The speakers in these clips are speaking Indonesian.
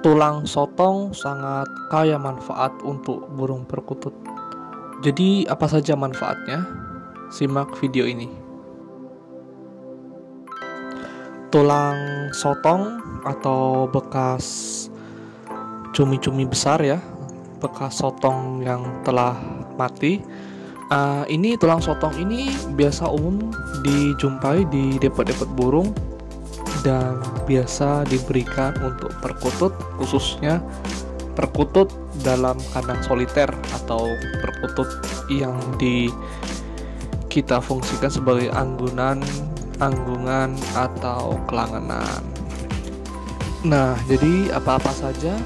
tulang sotong sangat kaya manfaat untuk burung perkutut. Jadi, apa saja manfaatnya? Simak video ini. Tulang sotong atau bekas cumi-cumi besar ya, bekas sotong yang telah mati. Uh, ini tulang sotong ini biasa umum dijumpai di depot-depot burung dan biasa diberikan untuk perkutut khususnya perkutut dalam kandang soliter atau perkutut yang di kita fungsikan sebagai anggunan, anggungan atau kelangenan. Nah, jadi apa-apa saja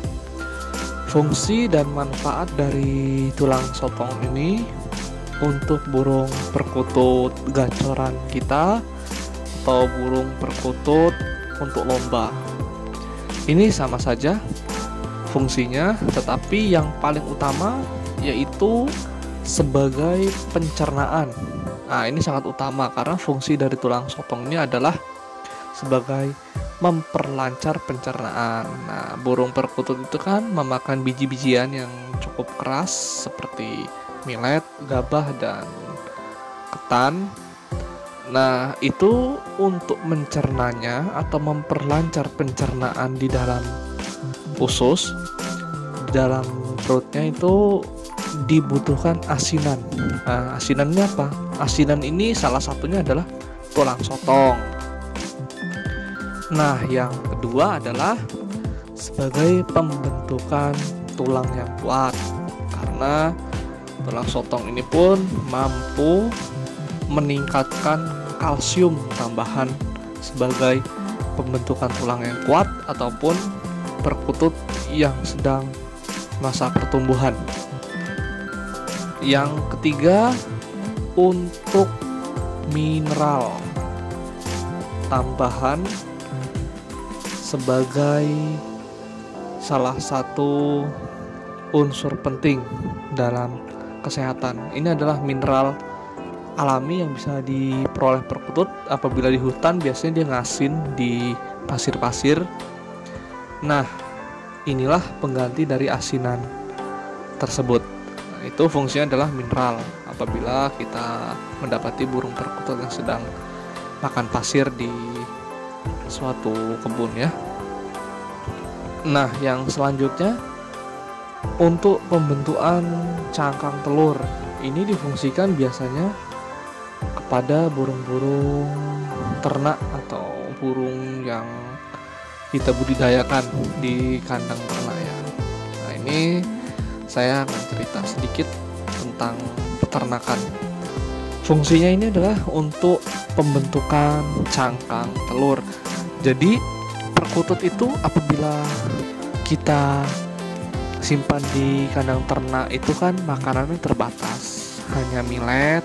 fungsi dan manfaat dari tulang sotong ini untuk burung perkutut gacoran kita atau burung perkutut untuk lomba. Ini sama saja fungsinya, tetapi yang paling utama yaitu sebagai pencernaan. Nah, ini sangat utama karena fungsi dari tulang sotong ini adalah sebagai memperlancar pencernaan. Nah, burung perkutut itu kan memakan biji-bijian yang cukup keras seperti millet, gabah, dan ketan Nah, itu untuk mencernanya atau memperlancar pencernaan di dalam usus, dalam perutnya itu dibutuhkan asinan. Nah, asinannya apa? Asinan ini salah satunya adalah tulang sotong. Nah, yang kedua adalah sebagai pembentukan tulang yang kuat. Karena tulang sotong ini pun mampu meningkatkan kalsium tambahan sebagai pembentukan tulang yang kuat ataupun perkutut yang sedang masa pertumbuhan. Yang ketiga, untuk mineral tambahan sebagai salah satu unsur penting dalam kesehatan. Ini adalah mineral alami yang bisa diperoleh perkutut apabila di hutan biasanya dia ngasin di pasir-pasir. Nah, inilah pengganti dari asinan tersebut. Nah, itu fungsinya adalah mineral apabila kita mendapati burung perkutut yang sedang makan pasir di suatu kebun ya. Nah, yang selanjutnya untuk pembentukan cangkang telur ini difungsikan biasanya kepada burung-burung ternak atau burung yang kita budidayakan di kandang ternak ya. Nah ini saya akan cerita sedikit tentang peternakan. Fungsinya ini adalah untuk pembentukan cangkang telur. Jadi perkutut itu apabila kita simpan di kandang ternak itu kan makanannya terbatas, hanya millet,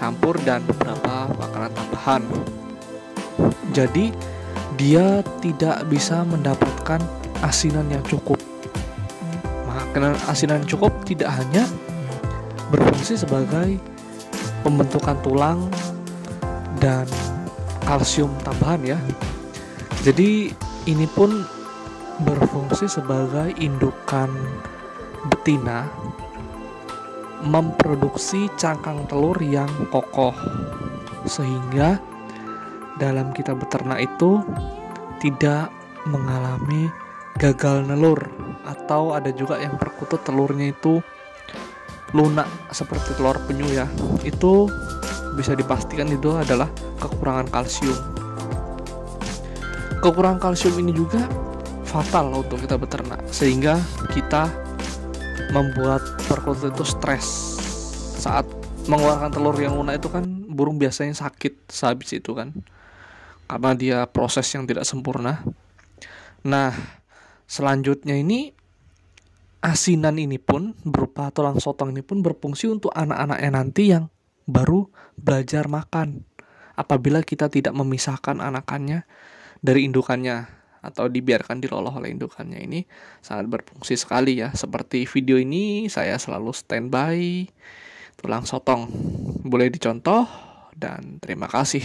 campur dan beberapa makanan tambahan. Jadi dia tidak bisa mendapatkan asinan yang cukup. Makanan asinan cukup tidak hanya berfungsi sebagai pembentukan tulang dan kalsium tambahan ya. Jadi ini pun berfungsi sebagai indukan betina memproduksi cangkang telur yang kokoh. Sehingga dalam kita beternak itu tidak mengalami gagal nelur. Atau ada juga yang perkutut telurnya itu lunak seperti telur penyu ya. Itu bisa dipastikan itu adalah kekurangan kalsium. Kekurangan kalsium ini juga fatal untuk kita beternak. Sehingga kita membuat perkutut itu stres. Saat mengeluarkan telur yang lunak itu kan burung biasanya sakit sehabis itu kan. Karena dia proses yang tidak sempurna. Nah selanjutnya ini asinan ini pun berupa tulang sotong ini pun berfungsi untuk anak-anaknya nanti yang baru belajar makan. Apabila kita tidak memisahkan anakannya dari indukannya atau dibiarkan diloloh oleh indukannya ini sangat berfungsi sekali ya. Seperti video ini saya selalu standby tulang sotong. Boleh dicontoh dan terima kasih.